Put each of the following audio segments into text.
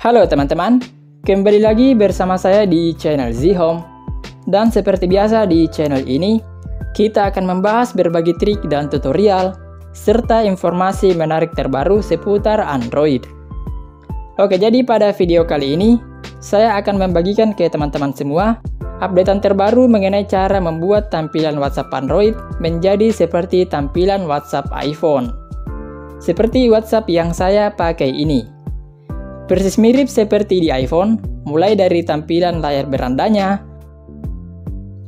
Halo teman-teman, kembali lagi bersama saya di channel Z-Home. Dan seperti biasa di channel ini, kita akan membahas berbagai trik dan tutorial, serta informasi menarik terbaru seputar Android. Oke, jadi pada video kali ini, saya akan membagikan ke teman-teman semua updatean terbaru mengenai cara membuat tampilan WhatsApp Android menjadi seperti tampilan WhatsApp iPhone. Seperti WhatsApp yang saya pakai ini. Persis mirip seperti di iPhone, mulai dari tampilan layar berandanya,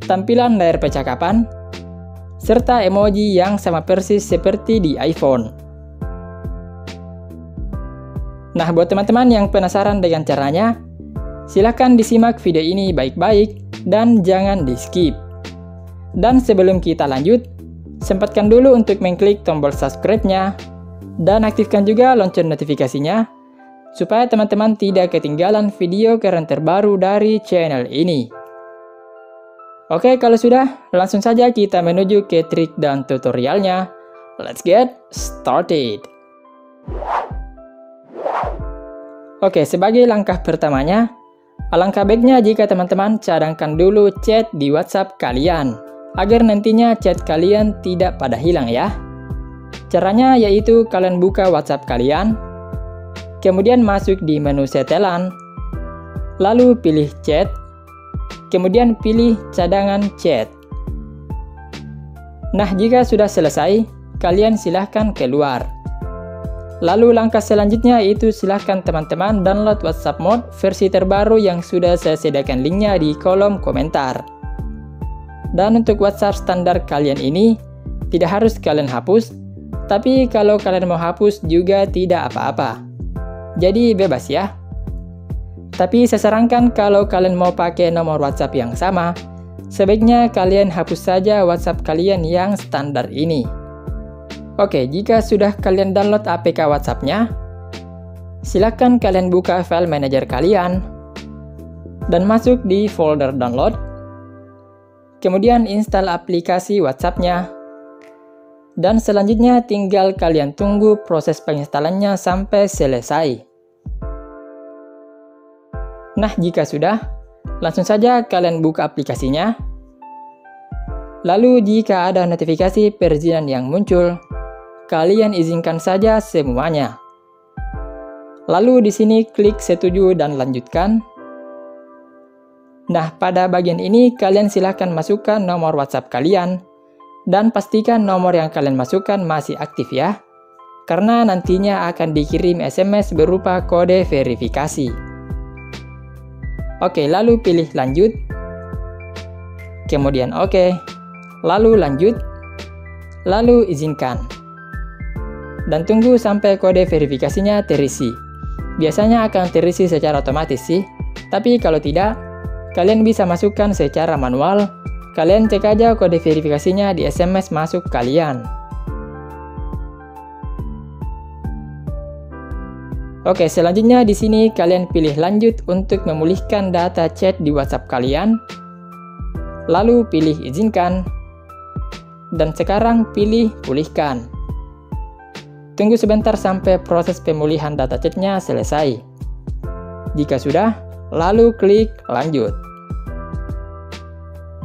tampilan layar percakapan, serta emoji yang sama persis seperti di iPhone. Nah, buat teman-teman yang penasaran dengan caranya, silahkan disimak video ini baik-baik dan jangan di-skip. Dan sebelum kita lanjut, sempatkan dulu untuk mengklik tombol subscribe-nya dan aktifkan juga lonceng notifikasinya supaya teman-teman tidak ketinggalan video keren terbaru dari channel ini. Oke, kalau sudah, langsung saja kita menuju ke trik dan tutorialnya. Let's get started! Oke, sebagai langkah pertamanya, alangkah baiknya jika teman-teman cadangkan dulu chat di WhatsApp kalian, agar nantinya chat kalian tidak pada hilang ya. Caranya yaitu kalian buka WhatsApp kalian, kemudian masuk di menu setelan, lalu pilih chat, kemudian pilih cadangan chat. Nah, jika sudah selesai, kalian silahkan keluar. Lalu langkah selanjutnya itu silahkan teman-teman download WhatsApp Mode versi terbaru yang sudah saya sediakan linknya di kolom komentar. Dan untuk WhatsApp standar kalian ini, tidak harus kalian hapus, tapi kalau kalian mau hapus juga tidak apa-apa. Jadi bebas ya. Tapi saya sarankan kalau kalian mau pakai nomor WhatsApp yang sama, sebaiknya kalian hapus saja WhatsApp kalian yang standar ini. Oke, jika sudah kalian download APK WhatsApp-nya, silakan kalian buka file manager kalian dan masuk di folder download. Kemudian install aplikasi WhatsApp-nya dan selanjutnya tinggal kalian tunggu proses penginstalannya sampai selesai. Nah, jika sudah, langsung saja kalian buka aplikasinya. Lalu jika ada notifikasi perizinan yang muncul, kalian izinkan saja semuanya. Lalu di sini klik setuju dan lanjutkan. Nah, pada bagian ini kalian silahkan masukkan nomor WhatsApp kalian dan pastikan nomor yang kalian masukkan masih aktif ya, karena nantinya akan dikirim SMS berupa kode verifikasi. Oke, lalu pilih lanjut, kemudian oke, lalu lanjut, lalu izinkan. Dan tunggu sampai kode verifikasinya terisi. Biasanya akan terisi secara otomatis sih, tapi kalau tidak, kalian bisa masukkan secara manual Kalian cek aja kode verifikasinya di SMS masuk kalian. Oke, selanjutnya di sini kalian pilih lanjut untuk memulihkan data chat di WhatsApp kalian. Lalu pilih izinkan. Dan sekarang pilih pulihkan. Tunggu sebentar sampai proses pemulihan data chatnya selesai. Jika sudah, lalu klik lanjut.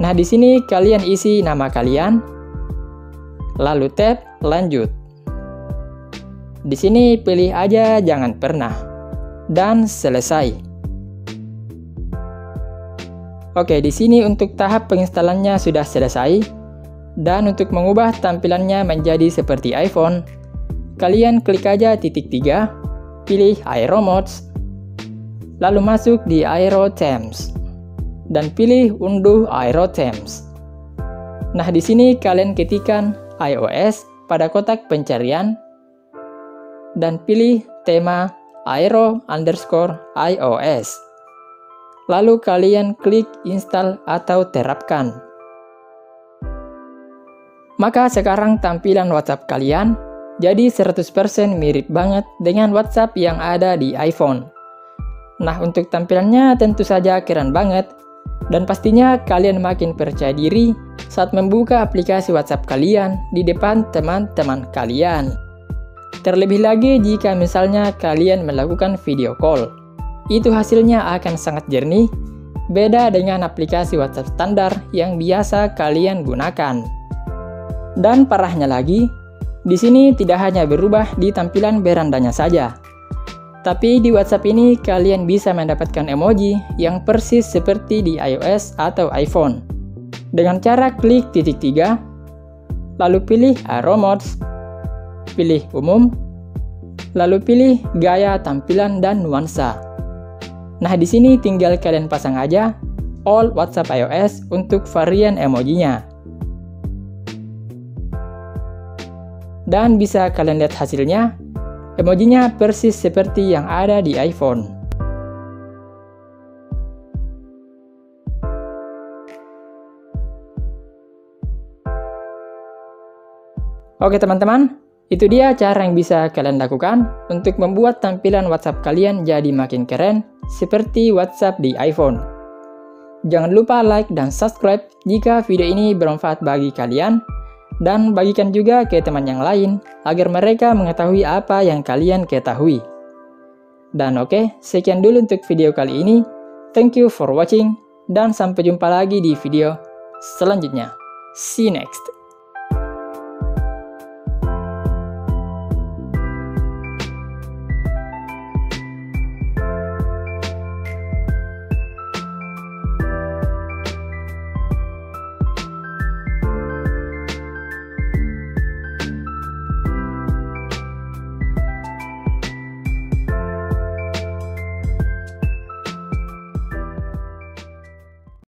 Nah, di sini kalian isi nama kalian, lalu tap lanjut. Di sini pilih aja jangan pernah, dan selesai. Oke, di sini untuk tahap penginstalannya sudah selesai, dan untuk mengubah tampilannya menjadi seperti iPhone, kalian klik aja titik tiga, pilih Aero Modes, lalu masuk di Aero Themes dan pilih unduh Aerothemes. Nah, di sini kalian ketikkan iOS pada kotak pencarian dan pilih tema Aero underscore iOS. Lalu kalian klik install atau terapkan. Maka sekarang tampilan WhatsApp kalian jadi 100% mirip banget dengan WhatsApp yang ada di iPhone. Nah, untuk tampilannya tentu saja keren banget dan pastinya kalian makin percaya diri saat membuka aplikasi WhatsApp kalian di depan teman-teman kalian. Terlebih lagi jika misalnya kalian melakukan video call. itu hasilnya akan sangat jernih, beda dengan aplikasi WhatsApp standar yang biasa kalian gunakan. Dan parahnya lagi, di sini tidak hanya berubah di tampilan berandanya saja, tapi di WhatsApp ini kalian bisa mendapatkan emoji yang persis seperti di iOS atau iPhone. Dengan cara klik titik tiga, lalu pilih arrow modes, pilih umum, lalu pilih gaya tampilan dan nuansa. Nah, di sini tinggal kalian pasang aja all WhatsApp iOS untuk varian emojinya. Dan bisa kalian lihat hasilnya Emojinya persis seperti yang ada di iPhone. Oke teman-teman, itu dia cara yang bisa kalian lakukan untuk membuat tampilan WhatsApp kalian jadi makin keren seperti WhatsApp di iPhone. Jangan lupa like dan subscribe jika video ini bermanfaat bagi kalian dan bagikan juga ke teman yang lain agar mereka mengetahui apa yang kalian ketahui. Dan oke, okay, sekian dulu untuk video kali ini. Thank you for watching dan sampai jumpa lagi di video selanjutnya. See you next.